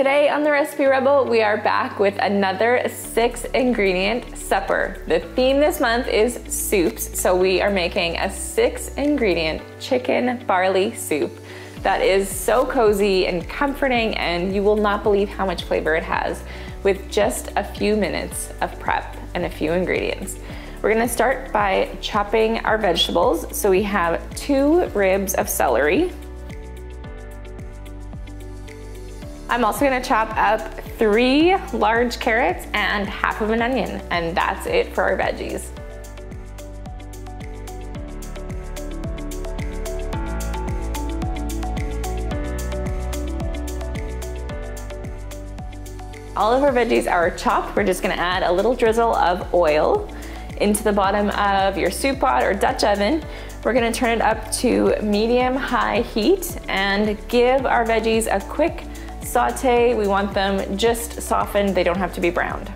Today on the Recipe Rebel, we are back with another six ingredient supper. The theme this month is soups, so we are making a six ingredient chicken barley soup that is so cozy and comforting and you will not believe how much flavor it has with just a few minutes of prep and a few ingredients. We're gonna start by chopping our vegetables. So we have two ribs of celery, I'm also gonna chop up three large carrots and half of an onion, and that's it for our veggies. All of our veggies are chopped. We're just gonna add a little drizzle of oil into the bottom of your soup pot or Dutch oven. We're gonna turn it up to medium high heat and give our veggies a quick saute. We want them just softened. They don't have to be browned.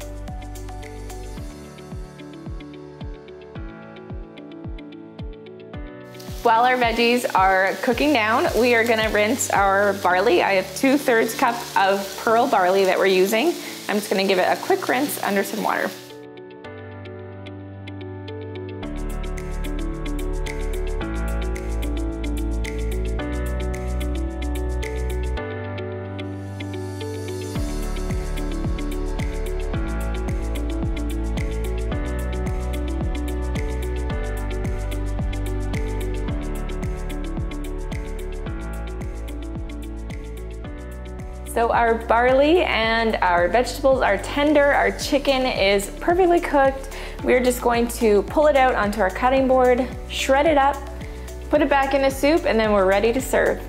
While our veggies are cooking down, we are gonna rinse our barley. I have two thirds cup of pearl barley that we're using. I'm just gonna give it a quick rinse under some water. So our barley and our vegetables are tender, our chicken is perfectly cooked. We're just going to pull it out onto our cutting board, shred it up, put it back in a soup, and then we're ready to serve.